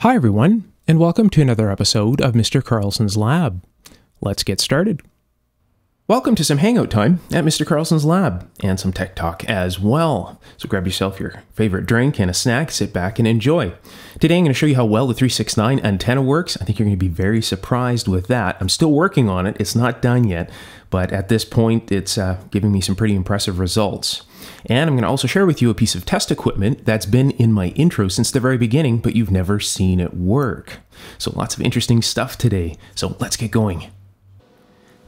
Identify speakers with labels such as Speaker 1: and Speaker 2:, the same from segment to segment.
Speaker 1: Hi, everyone, and welcome to another episode of Mr. Carlson's Lab. Let's get started. Welcome to some hangout time at Mr. Carlson's Lab and some tech talk as well. So grab yourself your favorite drink and a snack, sit back and enjoy. Today I'm going to show you how well the 369 antenna works. I think you're going to be very surprised with that. I'm still working on it, it's not done yet, but at this point it's uh, giving me some pretty impressive results. And I'm going to also share with you a piece of test equipment that's been in my intro since the very beginning, but you've never seen it work. So lots of interesting stuff today. So let's get going.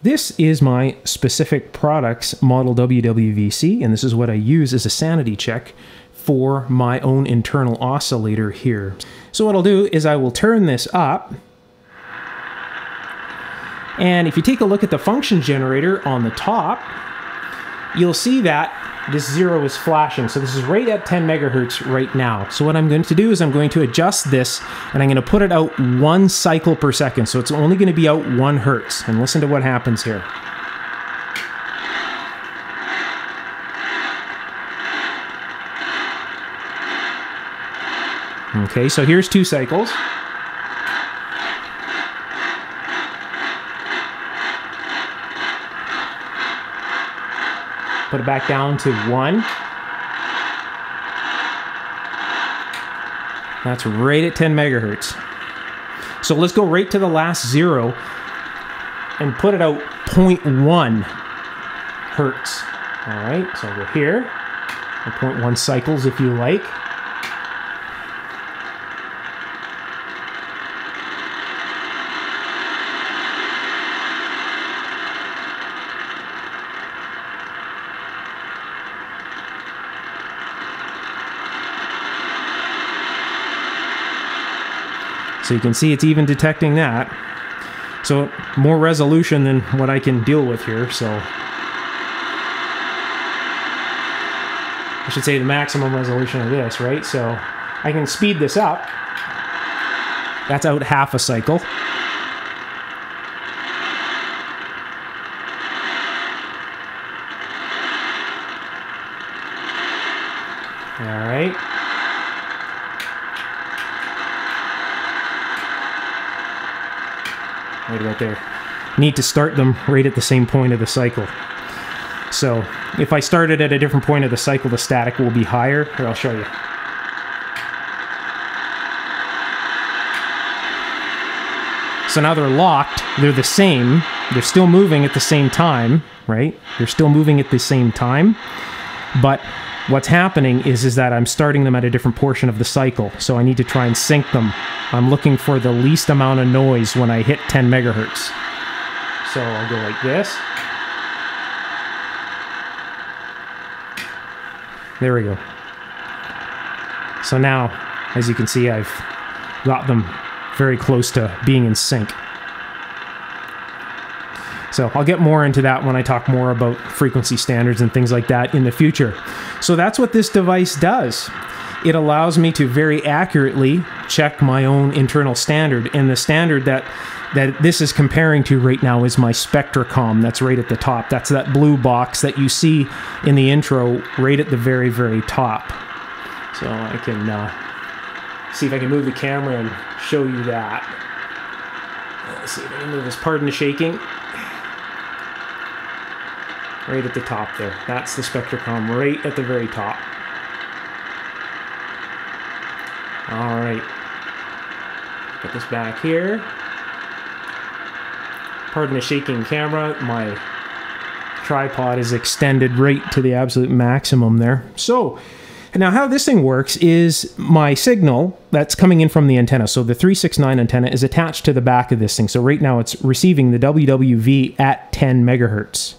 Speaker 1: This is my specific products model WWVC, and this is what I use as a sanity check for my own internal oscillator here. So what I'll do is I will turn this up, and if you take a look at the function generator on the top, you'll see that this zero is flashing. So this is right at 10 megahertz right now. So what I'm going to do is I'm going to adjust this and I'm going to put it out one cycle per second. So it's only going to be out one hertz. And listen to what happens here. Okay, so here's two cycles. Back down to one. That's right at 10 megahertz. So let's go right to the last zero and put it out 0.1 hertz. All right, so we're here, 0.1 cycles if you like. So you can see it's even detecting that. So more resolution than what I can deal with here, so. I should say the maximum resolution of this, right? So I can speed this up. That's out half a cycle. All right. Right about there. Need to start them right at the same point of the cycle. So if I started at a different point of the cycle, the static will be higher. Here, I'll show you. So now they're locked. They're the same. They're still moving at the same time, right? They're still moving at the same time. But what's happening is, is that I'm starting them at a different portion of the cycle. So I need to try and sync them. I'm looking for the least amount of noise when I hit 10 megahertz. So I'll go like this. There we go. So now, as you can see, I've got them very close to being in sync. So I'll get more into that when I talk more about frequency standards and things like that in the future. So that's what this device does. It allows me to very accurately check my own internal standard, and the standard that that this is comparing to right now is my Spectracom. That's right at the top. That's that blue box that you see in the intro, right at the very very top. So I can uh, see if I can move the camera and show you that. Let's see if I can move this. Pardon the shaking right at the top there. That's the Spectracom right at the very top. All right. Put this back here. Pardon the shaking camera. My tripod is extended right to the absolute maximum there. So, now how this thing works is my signal that's coming in from the antenna. So the 369 antenna is attached to the back of this thing. So right now it's receiving the WWV at 10 megahertz.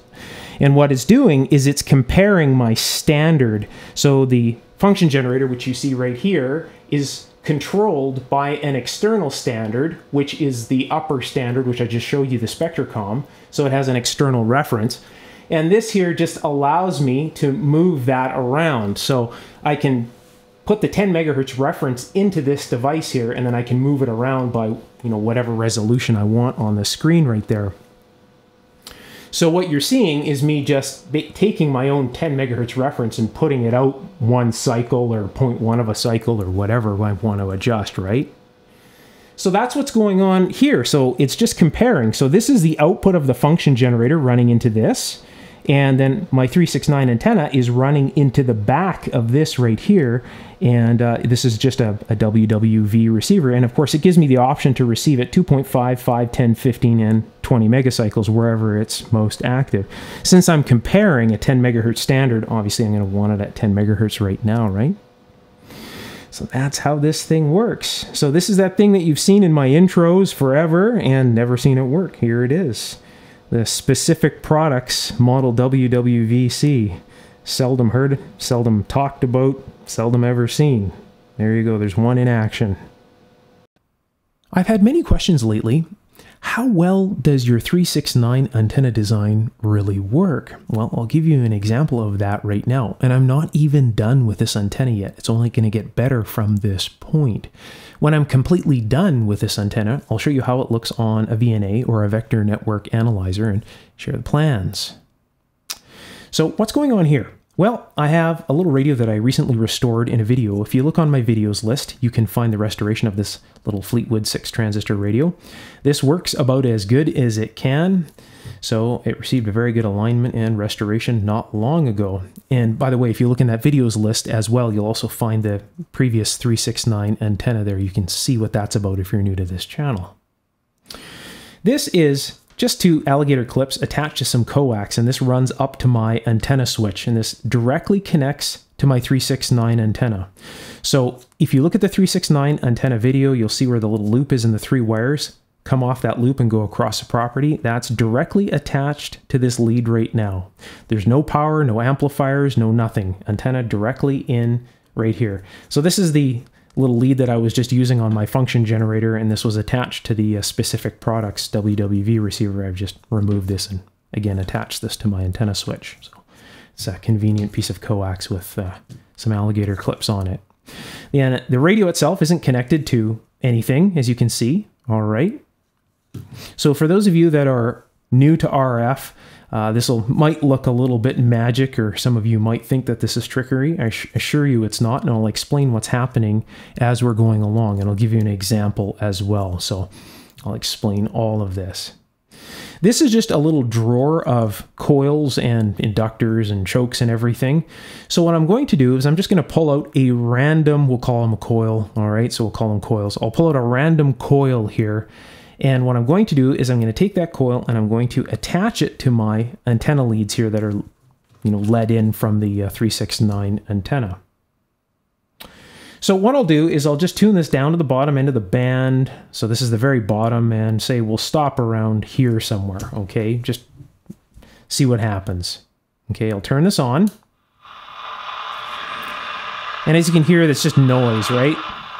Speaker 1: And what it's doing is it's comparing my standard. So the function generator, which you see right here, is controlled by an external standard, which is the upper standard, which I just showed you, the Spectracom. So it has an external reference. And this here just allows me to move that around. So I can put the 10 megahertz reference into this device here, and then I can move it around by you know whatever resolution I want on the screen right there. So what you're seeing is me just taking my own 10 megahertz reference and putting it out one cycle or 0.1 of a cycle or whatever I want to adjust, right? So that's what's going on here. So it's just comparing. So this is the output of the function generator running into this. And then my 369 antenna is running into the back of this right here. And uh, this is just a, a, WWV receiver. And of course, it gives me the option to receive at 2.5, 5, 10, 15, and 20 megacycles wherever it's most active. Since I'm comparing a 10 megahertz standard, obviously I'm going to want it at 10 megahertz right now, right? So that's how this thing works. So this is that thing that you've seen in my intros forever and never seen it work. Here it is the specific products model WWVC. Seldom heard, seldom talked about, seldom ever seen. There you go, there's one in action. I've had many questions lately how well does your 369 antenna design really work? Well, I'll give you an example of that right now. And I'm not even done with this antenna yet. It's only going to get better from this point. When I'm completely done with this antenna, I'll show you how it looks on a VNA or a vector network analyzer and share the plans. So what's going on here? Well, I have a little radio that I recently restored in a video. If you look on my videos list, you can find the restoration of this little Fleetwood 6 transistor radio. This works about as good as it can. So it received a very good alignment and restoration not long ago. And by the way, if you look in that videos list as well, you'll also find the previous 369 antenna there. You can see what that's about if you're new to this channel. This is just two alligator clips attached to some coax, and this runs up to my antenna switch, and this directly connects to my 369 antenna. So if you look at the 369 antenna video, you'll see where the little loop is in the three wires come off that loop and go across the property. That's directly attached to this lead right now. There's no power, no amplifiers, no nothing. Antenna directly in right here. So this is the little lead that I was just using on my function generator, and this was attached to the uh, specific products WWV receiver. I've just removed this and again attached this to my antenna switch. So it's a convenient piece of coax with uh, some alligator clips on it. The, the radio itself isn't connected to anything, as you can see. All right. So for those of you that are new to RF, uh, this might look a little bit magic, or some of you might think that this is trickery. I assure you it's not, and I'll explain what's happening as we're going along, and I'll give you an example as well. So I'll explain all of this. This is just a little drawer of coils and inductors and chokes and everything. So what I'm going to do is I'm just going to pull out a random, we'll call them a coil, all right? So we'll call them coils. I'll pull out a random coil here and what I'm going to do is I'm going to take that coil and I'm going to attach it to my antenna leads here that are, you know, led in from the uh, 369 antenna. So what I'll do is I'll just tune this down to the bottom end of the band. So this is the very bottom and say we'll stop around here somewhere, okay? Just see what happens. Okay, I'll turn this on. And as you can hear, it's just noise, right?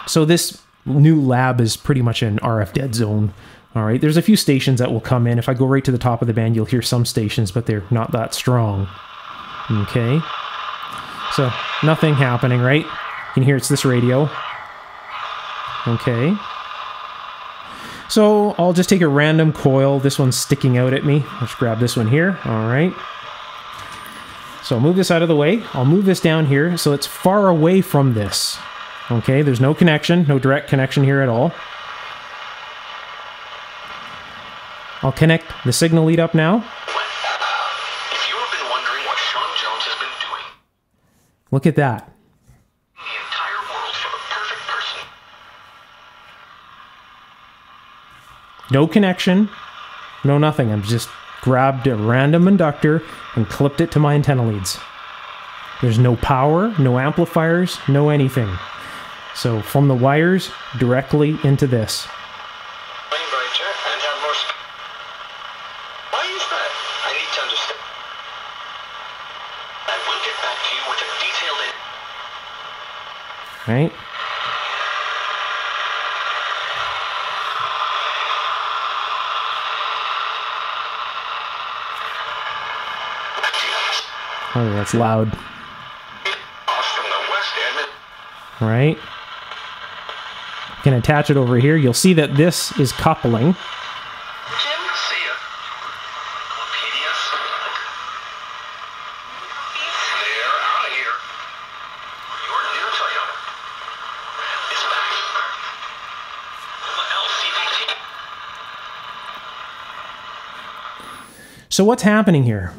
Speaker 1: So this new lab is pretty much an RF dead zone. All right, there's a few stations that will come in. If I go right to the top of the band, you'll hear some stations, but they're not that strong. Okay, so nothing happening, right? You can hear it's this radio. Okay. So I'll just take a random coil. This one's sticking out at me. Let's grab this one here. All right. So I'll move this out of the way. I'll move this down here so it's far away from this. Okay, there's no connection, no direct connection here at all. I'll connect the signal lead up now.
Speaker 2: If you have been wondering what Sean Jones has been doing,
Speaker 1: look at that.
Speaker 2: The entire world for the perfect person.
Speaker 1: No connection, no nothing. I've just grabbed a random inductor and clipped it to my antenna leads. There's no power, no amplifiers, no anything. So from the wires directly into this.
Speaker 2: Why is that? I need to understand. I will get back to you with a detailed.
Speaker 1: Right? Oh, that's loud. Right? can attach it over here. You'll see that this is coupling. So, what's happening here?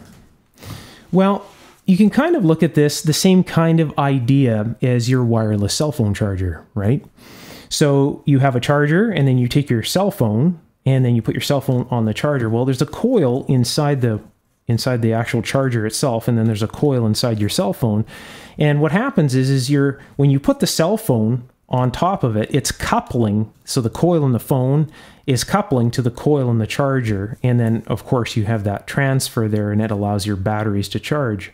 Speaker 1: Well, you can kind of look at this the same kind of idea as your wireless cell phone charger, right? So you have a charger and then you take your cell phone and then you put your cell phone on the charger. Well, there's a coil inside the inside the actual charger itself and then there's a coil inside your cell phone. And what happens is is you're when you put the cell phone on top of it, it's coupling. So the coil in the phone is coupling to the coil in the charger. And then, of course, you have that transfer there and it allows your batteries to charge.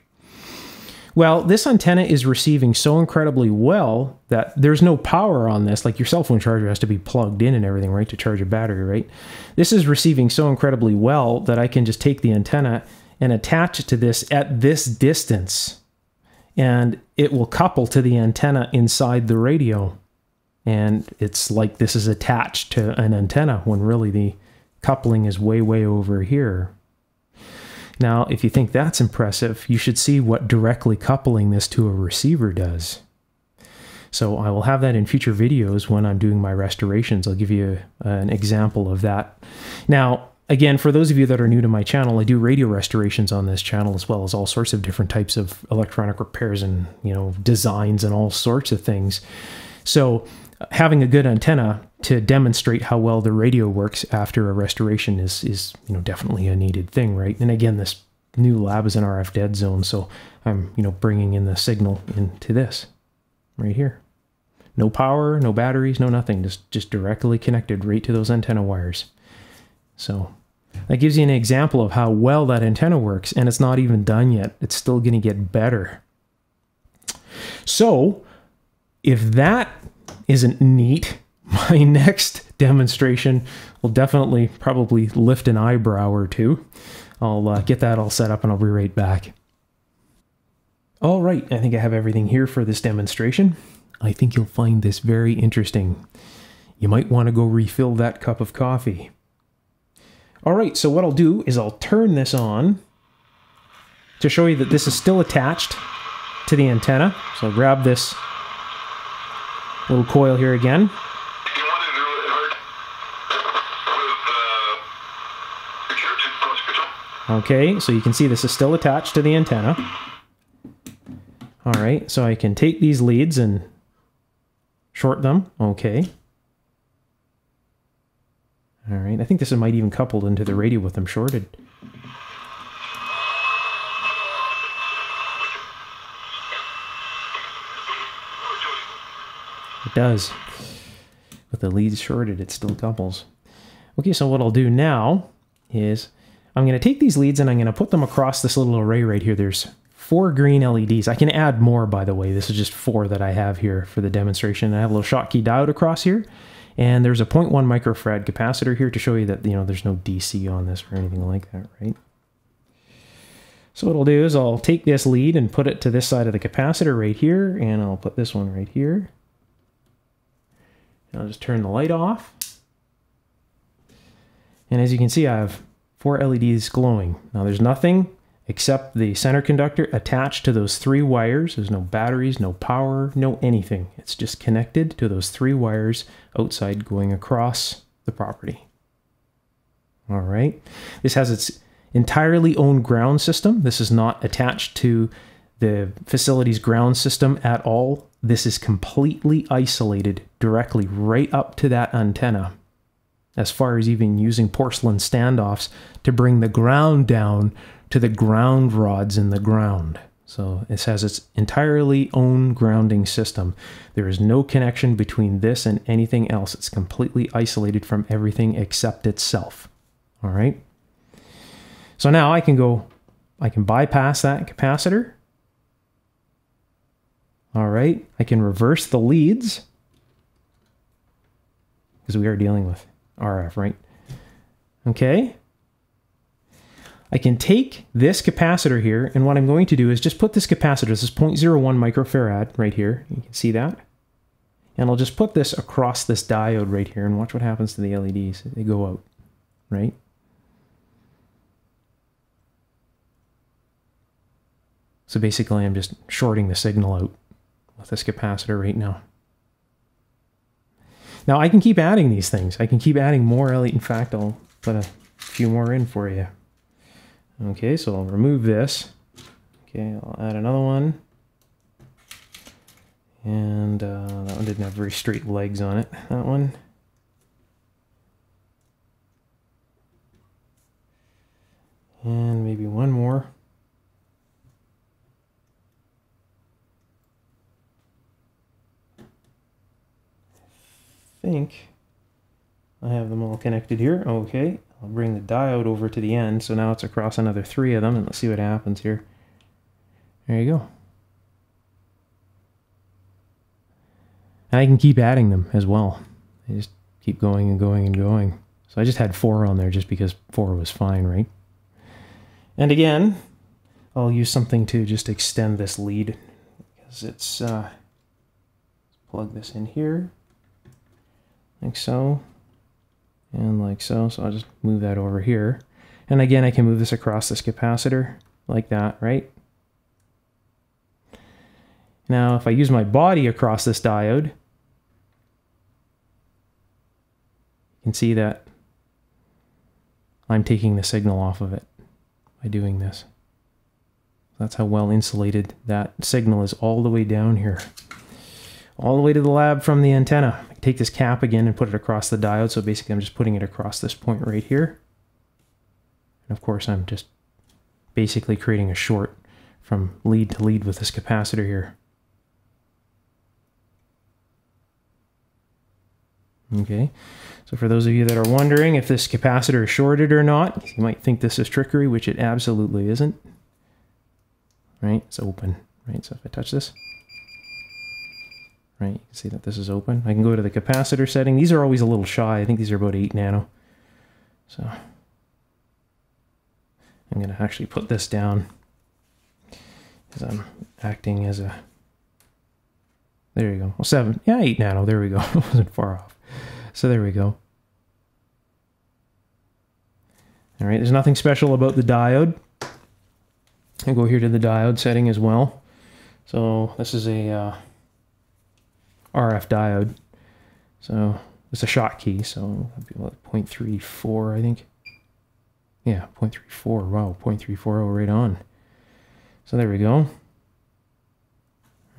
Speaker 1: Well, this antenna is receiving so incredibly well that there's no power on this. Like your cell phone charger has to be plugged in and everything, right, to charge a battery, right? This is receiving so incredibly well that I can just take the antenna and attach it to this at this distance. And it will couple to the antenna inside the radio. And it's like this is attached to an antenna when really the coupling is way, way over here. Now, if you think that's impressive, you should see what directly coupling this to a receiver does. So I will have that in future videos when I'm doing my restorations. I'll give you an example of that. Now, again, for those of you that are new to my channel, I do radio restorations on this channel as well as all sorts of different types of electronic repairs and, you know, designs and all sorts of things. So having a good antenna to demonstrate how well the radio works after a restoration is is you know definitely a needed thing, right? And again, this new lab is an RF dead zone, so I'm you know bringing in the signal into this right here. No power, no batteries, no nothing, just just directly connected right to those antenna wires. So that gives you an example of how well that antenna works, and it's not even done yet. It's still going to get better. So, if that isn't neat, my next demonstration will definitely probably lift an eyebrow or two. I'll uh, get that all set up and I'll be right back. All right, I think I have everything here for this demonstration. I think you'll find this very interesting. You might want to go refill that cup of coffee. All right, so what I'll do is I'll turn this on to show you that this is still attached to the antenna. So I'll grab this little coil here again.
Speaker 2: You want to do it hard with uh.
Speaker 1: Okay, so you can see this is still attached to the antenna. All right, so I can take these leads and short them. Okay. All right, I think this might even coupled into the radio with them shorted. Does. With the leads shorted, it still couples. Okay, so what I'll do now is I'm going to take these leads and I'm going to put them across this little array right here. There's four green LEDs. I can add more, by the way. This is just four that I have here for the demonstration. I have a little Schottky diode across here. And there's a 0.1 microfarad capacitor here to show you that, you know, there's no DC on this or anything like that, right? So what I'll do is I'll take this lead and put it to this side of the capacitor right here, and I'll put this one right here. I'll just turn the light off. And as you can see, I have four LEDs glowing. Now there's nothing except the center conductor attached to those three wires. There's no batteries, no power, no anything. It's just connected to those three wires outside going across the property. All right. This has its entirely own ground system. This is not attached to the facility's ground system at all. This is completely isolated directly right up to that antenna, as far as even using porcelain standoffs to bring the ground down to the ground rods in the ground. So it has its entirely own grounding system. There is no connection between this and anything else. It's completely isolated from everything except itself. All right. So now I can go, I can bypass that capacitor. All right. I can reverse the leads because we are dealing with RF, right? Okay. I can take this capacitor here, and what I'm going to do is just put this capacitor, this is 0.01 microfarad right here. You can see that. And I'll just put this across this diode right here and watch what happens to the LEDs. They go out, right? So basically I'm just shorting the signal out with this capacitor right now. Now I can keep adding these things. I can keep adding more. In fact, I'll put a few more in for you. Okay, so I'll remove this. Okay, I'll add another one. And uh, that one didn't have very straight legs on it. That one. And maybe one more. I think I have them all connected here. Okay, I'll bring the diode over to the end. So now it's across another three of them. And let's see what happens here. There you go. And I can keep adding them as well. I just keep going and going and going. So I just had four on there just because four was fine, right? And again, I'll use something to just extend this lead because it's, uh, plug this in here, like so, and like so. So I'll just move that over here. And again, I can move this across this capacitor like that, right? Now, if I use my body across this diode, you can see that I'm taking the signal off of it by doing this. That's how well insulated that signal is all the way down here. All the way to the lab from the antenna. Take this cap again and put it across the diode. So basically I'm just putting it across this point right here. And of course I'm just basically creating a short from lead to lead with this capacitor here. Okay, so for those of you that are wondering if this capacitor is shorted or not, you might think this is trickery, which it absolutely isn't. Right, it's open. Right, so if I touch this, right, you can see that this is open. I can go to the capacitor setting. These are always a little shy. I think these are about 8 nano. So I'm going to actually put this down because I'm acting as a there you go. Well, seven. Yeah, eight nano. There we go. It wasn't far off. So there we go. All right, there's nothing special about the diode. I go here to the diode setting as well. So this is a uh, RF diode. So it's a Schottky, so it'd be what, 0.34, I think. Yeah, 0.34. Wow, 0.340 right on. So there we go.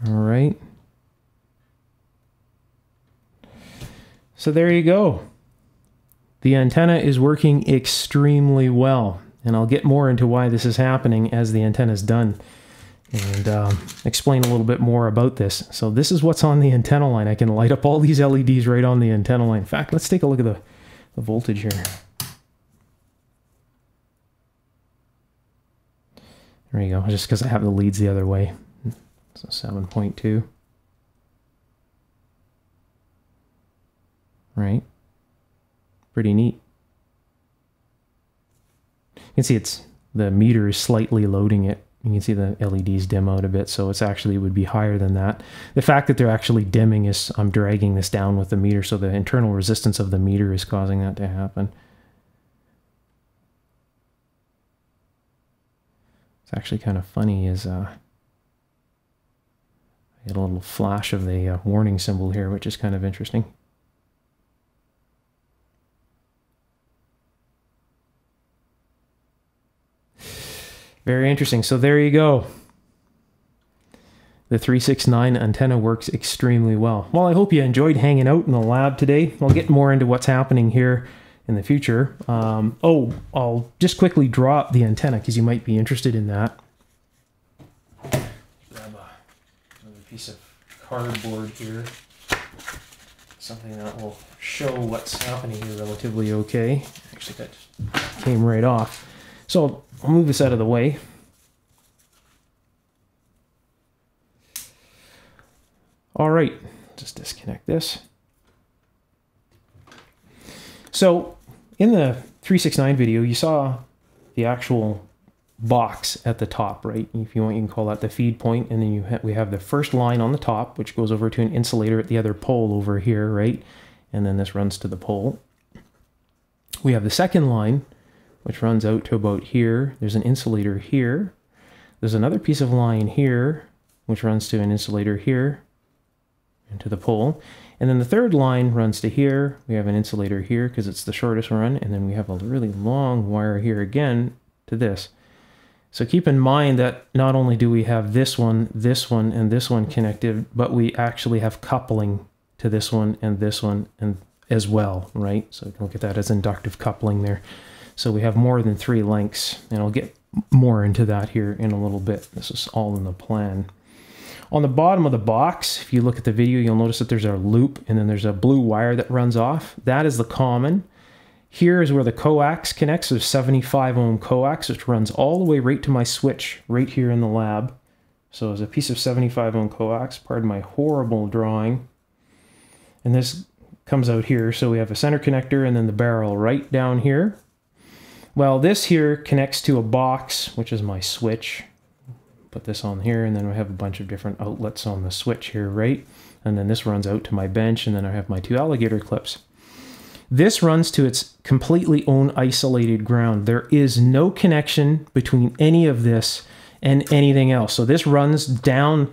Speaker 1: All right. So there you go. The antenna is working extremely well. And I'll get more into why this is happening as the antenna is done and um, explain a little bit more about this. So this is what's on the antenna line. I can light up all these LEDs right on the antenna line. In fact, let's take a look at the, the voltage here. There you go, just because I have the leads the other way. So 7.2. right? Pretty neat. You can see it's the meter is slightly loading it. You can see the LEDs dim out a bit, so it's actually would be higher than that. The fact that they're actually dimming is I'm dragging this down with the meter, so the internal resistance of the meter is causing that to happen. It's actually kind of funny is uh, I get a little flash of the uh, warning symbol here, which is kind of interesting. Very interesting. So there you go. The 369 antenna works extremely well. Well, I hope you enjoyed hanging out in the lab today. I'll get more into what's happening here in the future. Um, oh, I'll just quickly drop the antenna because you might be interested in that. Grab a, another piece of cardboard here. Something that will show what's happening here relatively okay. Actually, that came right off. So I'll move this out of the way. All right, just disconnect this. So in the 369 video, you saw the actual box at the top, right? If you want, you can call that the feed point, and then you ha we have the first line on the top, which goes over to an insulator at the other pole over here, right? And then this runs to the pole. We have the second line, which runs out to about here. There's an insulator here. There's another piece of line here, which runs to an insulator here and to the pole. And then the third line runs to here. We have an insulator here because it's the shortest run. And then we have a really long wire here again to this. So keep in mind that not only do we have this one, this one, and this one connected, but we actually have coupling to this one and this one and as well, right? So you can look at that as inductive coupling there. So we have more than three links, and I'll get more into that here in a little bit. This is all in the plan. On the bottom of the box, if you look at the video, you'll notice that there's a loop and then there's a blue wire that runs off. That is the common. Here is where the coax connects. There's 75 ohm coax, which runs all the way right to my switch right here in the lab. So it's a piece of 75 ohm coax, pardon my horrible drawing. And this comes out here. So we have a center connector and then the barrel right down here. Well, this here connects to a box, which is my switch. Put this on here, and then we have a bunch of different outlets on the switch here, right? And then this runs out to my bench, and then I have my two alligator clips. This runs to its completely own isolated ground. There is no connection between any of this and anything else. So this runs down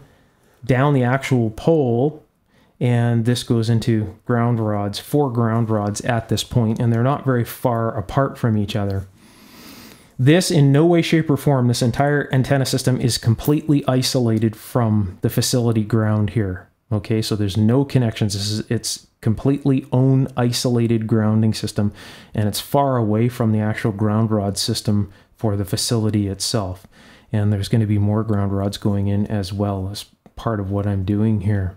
Speaker 1: down the actual pole and this goes into ground rods, four ground rods at this point, and they're not very far apart from each other. This, in no way, shape, or form, this entire antenna system is completely isolated from the facility ground here. Okay, so there's no connections. This is it's completely own isolated grounding system, and it's far away from the actual ground rod system for the facility itself. And there's going to be more ground rods going in as well as part of what I'm doing here.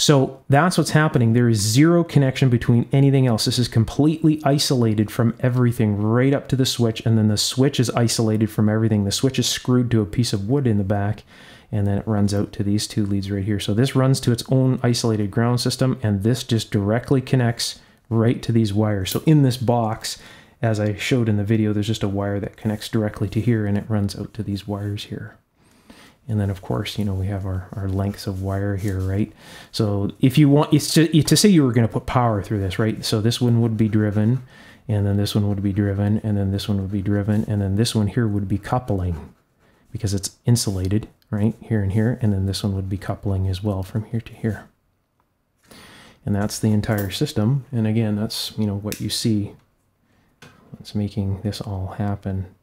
Speaker 1: So that's what's happening. There is zero connection between anything else. This is completely isolated from everything right up to the switch, and then the switch is isolated from everything. The switch is screwed to a piece of wood in the back, and then it runs out to these two leads right here. So this runs to its own isolated ground system, and this just directly connects right to these wires. So in this box, as I showed in the video, there's just a wire that connects directly to here, and it runs out to these wires here. And then, of course, you know, we have our, our lengths of wire here, right? So if you want, it's to, to say you were going to put power through this, right? So this one would be driven, and then this one would be driven, and then this one would be driven, and then this one here would be coupling because it's insulated, right? Here and here, and then this one would be coupling as well from here to here. And that's the entire system. And again, that's, you know, what you see. It's making this all happen.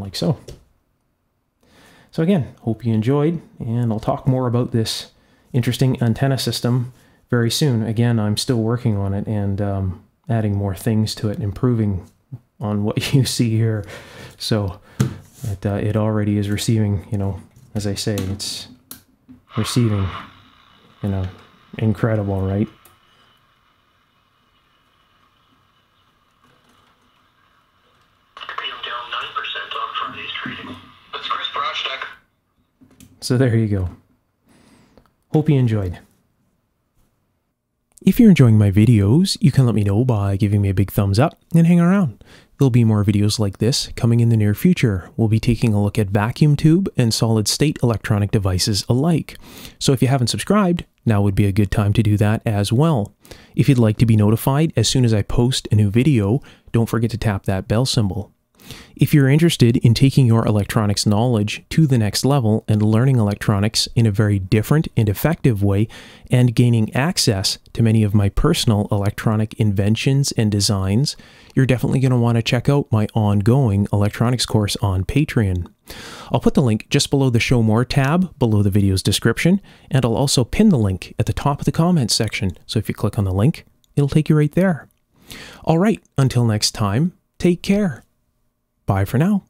Speaker 1: Like so. So again, hope you enjoyed, and I'll talk more about this interesting antenna system very soon. Again, I'm still working on it and um, adding more things to it, improving on what you see here. So it, uh, it already is receiving, you know, as I say, it's receiving, you know, incredible, right? So there you go. Hope you enjoyed. If you're enjoying my videos, you can let me know by giving me a big thumbs up and hang around. There'll be more videos like this coming in the near future. We'll be taking a look at vacuum tube and solid state electronic devices alike. So if you haven't subscribed, now would be a good time to do that as well. If you'd like to be notified as soon as I post a new video, don't forget to tap that bell symbol. If you're interested in taking your electronics knowledge to the next level and learning electronics in a very different and effective way and gaining access to many of my personal electronic inventions and designs, you're definitely going to want to check out my ongoing electronics course on Patreon. I'll put the link just below the Show More tab below the video's description, and I'll also pin the link at the top of the comments section. So if you click on the link, it'll take you right there. All right, until next time, take care. Bye for now.